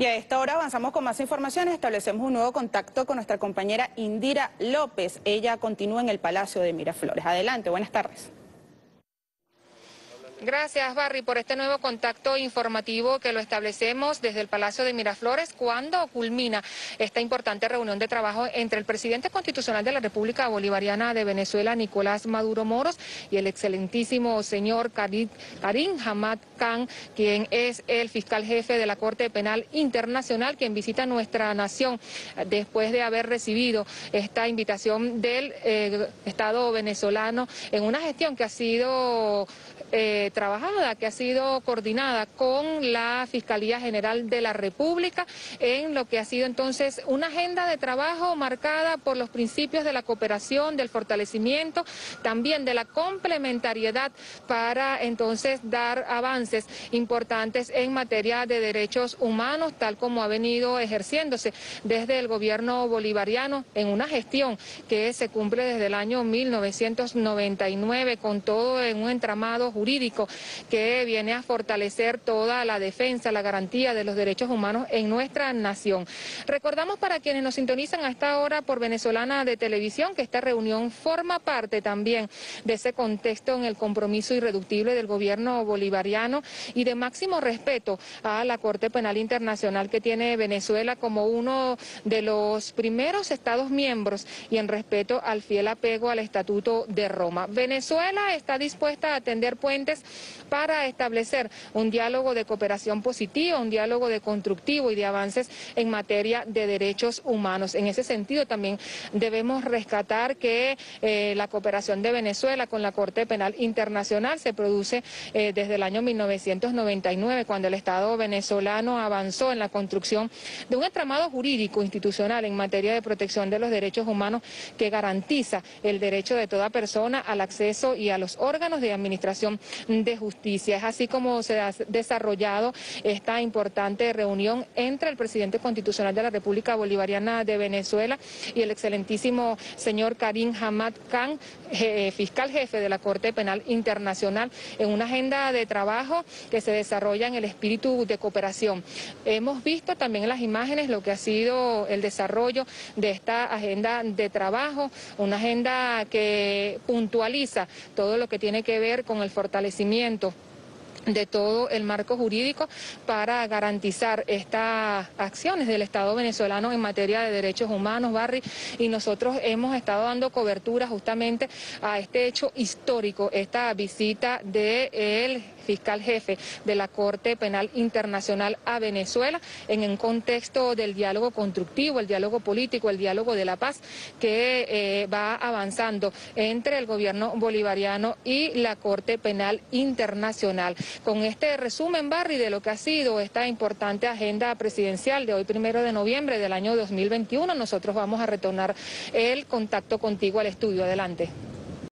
Y a esta hora avanzamos con más información. Establecemos un nuevo contacto con nuestra compañera Indira López. Ella continúa en el Palacio de Miraflores. Adelante, buenas tardes. Gracias, Barry, por este nuevo contacto informativo que lo establecemos desde el Palacio de Miraflores. cuando culmina esta importante reunión de trabajo entre el presidente constitucional de la República Bolivariana de Venezuela, Nicolás Maduro Moros, y el excelentísimo señor Karim, Hamad Khan, quien es el fiscal jefe de la Corte Penal Internacional, quien visita nuestra nación después de haber recibido esta invitación del eh, Estado venezolano en una gestión que ha sido eh, trabajada, que ha sido coordinada con la Fiscalía General de la República en lo que ha sido entonces una agenda de trabajo marcada por los principios de la cooperación, del fortalecimiento, también de la complementariedad para entonces dar avances importantes en materia de derechos humanos, tal como ha venido ejerciéndose desde el gobierno bolivariano en una gestión que se cumple desde el año 1999 con todo en un entramado jurídico que viene a fortalecer toda la defensa, la garantía de los derechos humanos en nuestra nación. Recordamos para quienes nos sintonizan a esta hora por Venezolana de Televisión que esta reunión forma parte también de ese contexto en el compromiso irreductible del gobierno bolivariano y de máximo respeto a la Corte Penal Internacional que tiene Venezuela como uno de los primeros Estados miembros y en respeto al fiel apego al Estatuto de Roma. Venezuela está dispuesta a atender puentes para establecer un diálogo de cooperación positiva, un diálogo de constructivo y de avances en materia de derechos humanos. En ese sentido también debemos rescatar que eh, la cooperación de Venezuela con la Corte Penal Internacional se produce eh, desde el año 1999, cuando el Estado venezolano avanzó en la construcción de un entramado jurídico institucional en materia de protección de los derechos humanos que garantiza el derecho de toda persona al acceso y a los órganos de administración de Justicia. Es así como se ha desarrollado esta importante reunión entre el presidente constitucional de la República Bolivariana de Venezuela y el excelentísimo señor Karim Hamad Khan, fiscal jefe de la Corte Penal Internacional, en una agenda de trabajo que se desarrolla en el espíritu de cooperación. Hemos visto también en las imágenes lo que ha sido el desarrollo de esta agenda de trabajo, una agenda que puntualiza todo lo que tiene que ver con el fortalecimiento de todo el marco jurídico para garantizar estas acciones del Estado venezolano en materia de derechos humanos, Barry, y nosotros hemos estado dando cobertura justamente a este hecho histórico, esta visita del fiscal jefe de la Corte Penal Internacional a Venezuela en un contexto del diálogo constructivo, el diálogo político, el diálogo de la paz que eh, va avanzando entre el gobierno bolivariano y la Corte Penal Internacional. Con este resumen, Barry, de lo que ha sido esta importante agenda presidencial de hoy, primero de noviembre del año 2021, nosotros vamos a retornar el contacto contigo al estudio. Adelante.